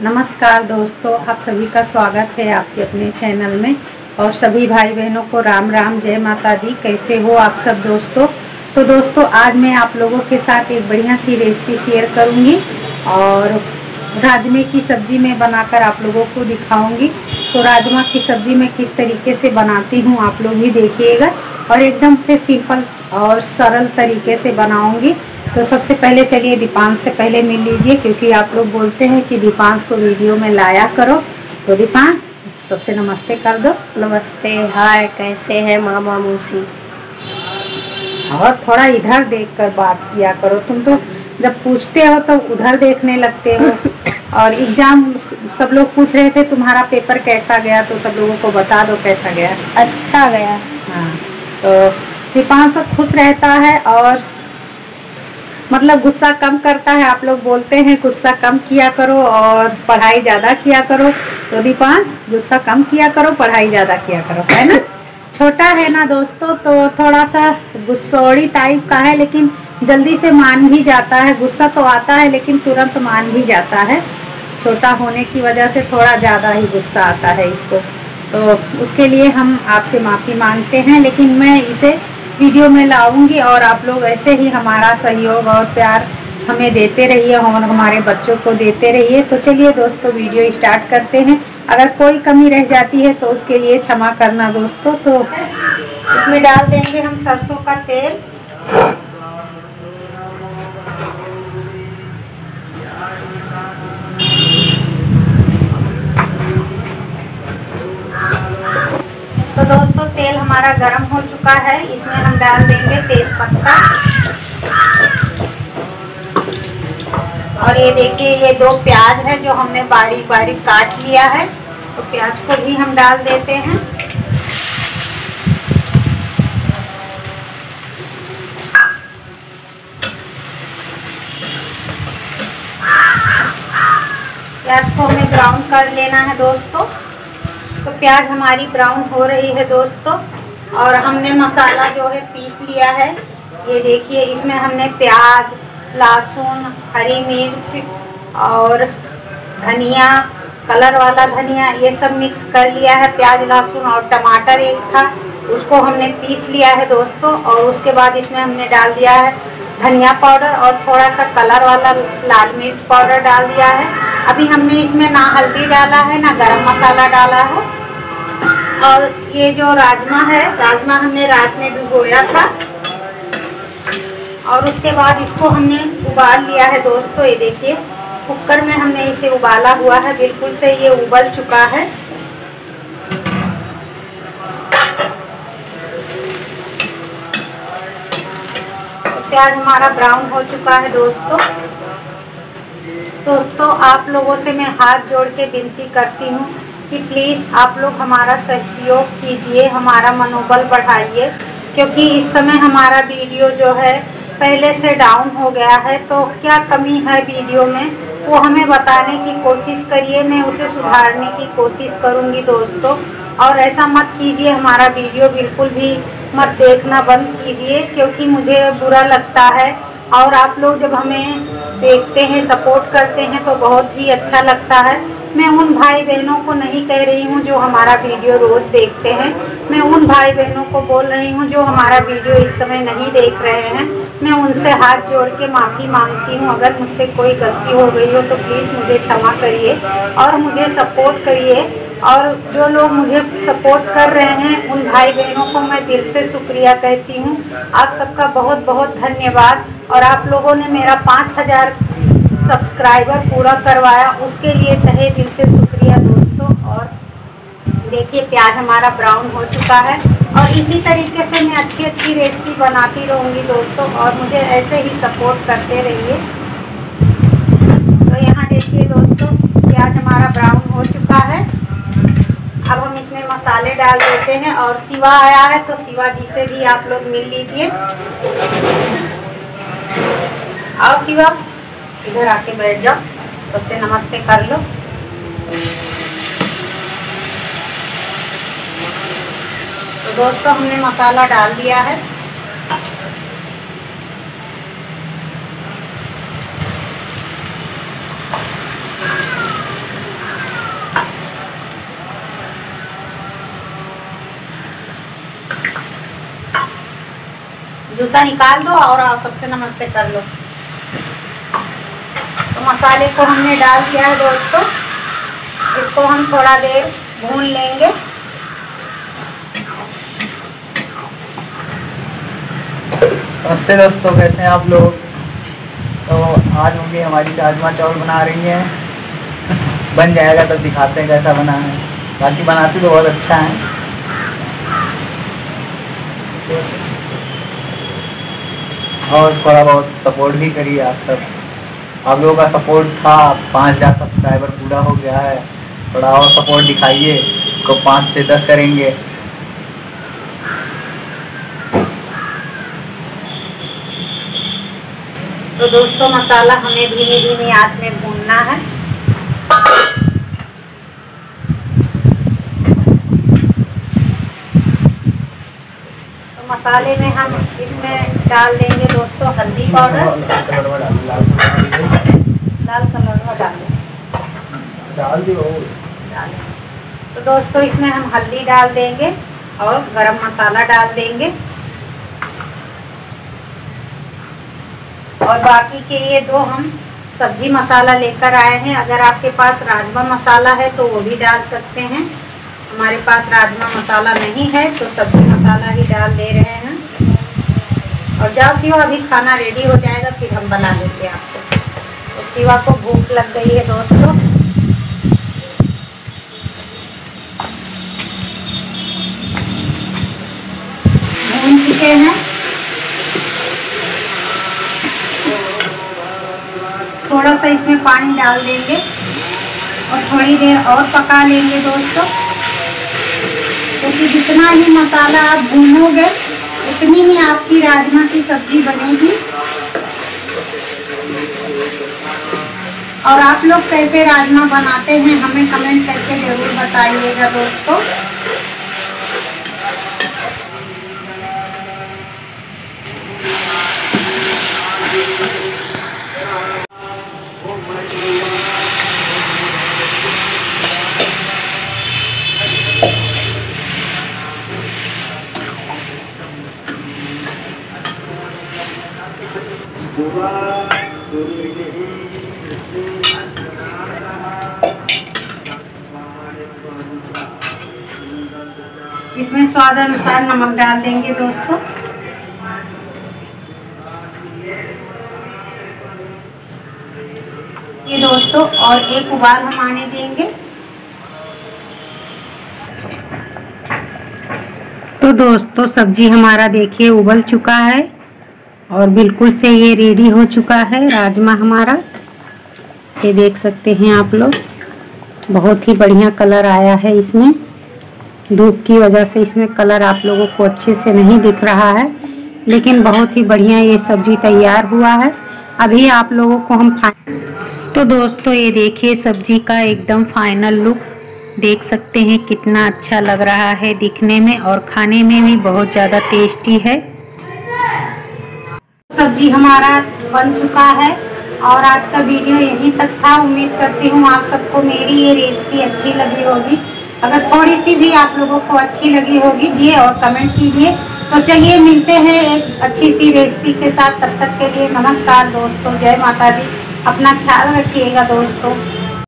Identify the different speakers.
Speaker 1: नमस्कार दोस्तों, आप सभी का स्वागत है आपके अपने चैनल में। और सभी भाई बहनों को राम राम, जय माता दी। कैसे हो आप सब दोस्तों? तो दोस्तों, आज मैं आप लोगों के साथ एक बढ़िया सी रेसिपी शेयर करूँगी। और राजमे की सब्ज़ी में बनाकर आप लोगों को दिखाऊँगी। तो राजमा की सब्ज़ी मैं किस तरीके से बनाती हूँ, आप लोग भी देखिएगा। और एकदम से सिंपल और सरल तरीके से बनाऊँगी। तो सबसे पहले चलिए दीपांश से पहले मिल लीजिए क्योंकि आप लोग बोलते हैं कि दीपांश को वीडियो में लाया करो। तो दीपांश सबसे नमस्ते कर दो।
Speaker 2: नमस्ते हाय कैसे हैं मामा मौसी?
Speaker 1: और थोड़ा इधर देखकर बात किया करो तुम तो। जब पूछते हो तो उधर देखने लगते हो। और एग्ज़ाम सब लोग पूछ रहे थे तुम्हारा पेपर कैसा गया? तो सब लोगों को बता दो कैसा गया।
Speaker 2: अच्छा गया।
Speaker 1: हाँ तो दीपांश खुश रहता है और मतलब गुस्सा कम करता है आप लोग बोलते हैं गुस्सा कम किया करो और पढ़ाई ज़्यादा किया करो। तो दीपांश गुस्सा कम किया करो पढ़ाई ज़्यादा किया करो है ना? छोटा है ना दोस्तों तो थोड़ा सा गुस्सौड़ी टाइप का है लेकिन जल्दी से मान भी जाता है। गुस्सा तो आता है लेकिन तुरंत मान भी जाता है। छोटा होने की वजह से थोड़ा ज़्यादा ही गुस्सा आता है इसको। तो उसके लिए हम आपसे माफ़ी मांगते हैं लेकिन मैं इसे वीडियो में लाऊँगी और आप लोग ऐसे ही हमारा सहयोग और प्यार हमें देते रहिए और हमारे बच्चों को देते रहिए। तो चलिए दोस्तों, वीडियो स्टार्ट करते हैं। अगर कोई कमी रह जाती है तो उसके लिए क्षमा करना दोस्तों। तो इसमें डाल देंगे हम सरसों का तेल। दोस्तों, तेल हमारा गर्म हो चुका है। इसमें हम डाल देंगे तेज पत्ता और ये देखिए, ये दो प्याज है जो हमने बारीक बारीक काट लिया है। तो प्याज को भी हम डाल देते हैं। प्याज को हमें ब्राउन कर लेना है दोस्तों। तो प्याज हमारी ब्राउन हो रही है दोस्तों, और हमने मसाला जो है पीस लिया है। ये देखिए, इसमें हमने प्याज, लहसुन, हरी मिर्च और धनिया, कलर वाला धनिया, ये सब मिक्स कर लिया है। प्याज, लहसुन और टमाटर एक था, उसको हमने पीस लिया है दोस्तों, और उसके बाद इसमें हमने डाल दिया है धनिया पाउडर और थोड़ा सा कलर वाला लाल मिर्च पाउडर डाल दिया है। अभी हमने इसमें ना हल्दी डाला है, ना गरम मसाला डाला है। और ये जो राजमा है, राजमा हमने रात में भिगोया था। और उसके बाद इसको हमने उबाल लिया है दोस्तों, ये देखिए, कुकर में हमने इसे उबाला हुआ है, बिल्कुल से ये उबल चुका है। तो प्याज हमारा ब्राउन हो चुका है दोस्तों। दोस्तों, आप लोगों से मैं हाथ जोड़ के विनती करती हूँ कि प्लीज़ आप लोग हमारा सहयोग कीजिए, हमारा मनोबल बढ़ाइए, क्योंकि इस समय हमारा वीडियो जो है पहले से डाउन हो गया है तो क्या कमी है वीडियो में? वो हमें बताने की कोशिश करिए, मैं उसे सुधारने की कोशिश करूँगी दोस्तों। और ऐसा मत कीजिए, हमारा वीडियो बिल्कुल भी मत देखना बंद कीजिए, क्योंकि मुझे बुरा लगता है और आप लोग जब हमें देखते हैं सपोर्ट करते हैं तो बहुत ही अच्छा लगता है। मैं उन भाई बहनों को नहीं कह रही हूँ जो हमारा वीडियो रोज़ देखते हैं। मैं उन भाई बहनों को बोल रही हूँ जो हमारा वीडियो इस समय नहीं देख रहे हैं। मैं उनसे हाथ जोड़ के माफ़ी मांगती हूँ। अगर मुझसे कोई गलती हो गई हो तो प्लीज़ मुझे क्षमा करिए और मुझे सपोर्ट करिए। और जो लोग मुझे सपोर्ट कर रहे हैं, उन भाई बहनों को मैं दिल से शुक्रिया कहती हूँ। आप सबका बहुत बहुत धन्यवाद और आप लोगों ने मेरा पाँच हज़ार सब्सक्राइबर पूरा करवाया। उसके लिए तहे दिल से शुक्रिया दोस्तों। और देखिए, प्याज हमारा ब्राउन हो चुका है। और इसी तरीके से मैं अच्छी अच्छी रेसिपी बनाती रहूँगी दोस्तों। और मुझे ऐसे ही सपोर्ट करते रहिए तो यहाँ देखिए दोस्तों प्याज हमारा ब्राउन हो चुका है अब हम इसमें मसाले डाल देते हैं और शिवा आया है तो शिवा जी से भी आप लोग मिल लीजिए। आओ शिवा इधर आके बैठ जाओ सबसे नमस्ते कर लो। तो दोस्तों, हमने मसाला डाल दिया है। जूता निकाल दो और सबसे नमस्ते कर लो। तो मसाले को हमने डाल दिया है दोस्तों। इसको हम थोड़ा देर भून लेंगे।
Speaker 3: नमस्ते दोस्तों, कैसे हैं आप लोग? तो आज मम्मी हमारी राजमा चावल बना रही हैं। बन जाएगा, तब दिखाते हैं कैसा बना है। बाकी बनाती तो बहुत अच्छा है। और थोड़ा बहुत सपोर्ट भी करिए आप सब आप लोगों का सपोर्ट था, पाँच हज़ार सब्सक्राइबर पूरा हो गया है। थोड़ा और सपोर्ट दिखाइए, इसको पाँच से दस करेंगे।
Speaker 1: तो दोस्तों, मसाला हमें धीमी धीमी आँच में भूनना है। तो मसाले में हम इसमें डाल देंगे दोस्तों हल्दी पाउडर। लाल कलर का डाल तो दोस्तों इसमें हम हल्दी डाल देंगे और गरम मसाला डाल देंगे। और बाकी के ये दो हम सब्ज़ी मसाला लेकर आए हैं। अगर आपके पास राजमा मसाला है तो वो भी डाल सकते हैं। हमारे पास राजमा मसाला नहीं है तो सब्ज़ी मसाला ही डाल दे रहे हैं। जाओ, सिवा अभी खाना रेडी हो जाएगा, फिर हम बना लेते हैं आपको। तो सिवा को भूख लग गई है दोस्तों। भून चुके हैं। थोड़ा सा इसमें पानी डाल देंगे और थोड़ी देर और पका लेंगे दोस्तों। क्योंकि तो जितना ही मसाला आप भूनोगे उतनी ही आपकी राजमा की सब्ज़ी बनेगी। और आप लोग कैसे राजमा बनाते हैं, हमें कमेंट करके ज़रूर बताइएगा दोस्तों। इसमें स्वाद अनुसार नमक डाल देंगे दोस्तों। ये दोस्तों, और एक उबाल हम आने देंगे। तो दोस्तों, सब्ज़ी हमारा देखिए उबल चुका है। और बिल्कुल से ये रेडी हो चुका है राजमा हमारा। ये देख सकते हैं आप लोग, बहुत ही बढ़िया कलर आया है इसमें। धूप की वजह से इसमें कलर आप लोगों को अच्छे से नहीं दिख रहा है, लेकिन बहुत ही बढ़िया ये सब्ज़ी तैयार हुआ है। अभी आप लोगों को हम तो दोस्तों, ये देखिए सब्ज़ी का एकदम फाइनल लुक देख सकते हैं कितना अच्छा लग रहा है दिखने में और खाने में भी बहुत ज़्यादा टेस्टी है। सब्ज़ी हमारा बन चुका है और आज का वीडियो यहीं तक था। उम्मीद करती हूँ आप सबको मेरी ये रेसिपी अच्छी लगी होगी। अगर थोड़ी सी भी आप लोगों को अच्छी लगी होगी ये और कमेंट कीजिए। तो चलिए मिलते हैं एक अच्छी सी रेसिपी के साथ। तब तक के लिए नमस्कार दोस्तों, जय माता दी। अपना ख्याल रखिएगा दोस्तों।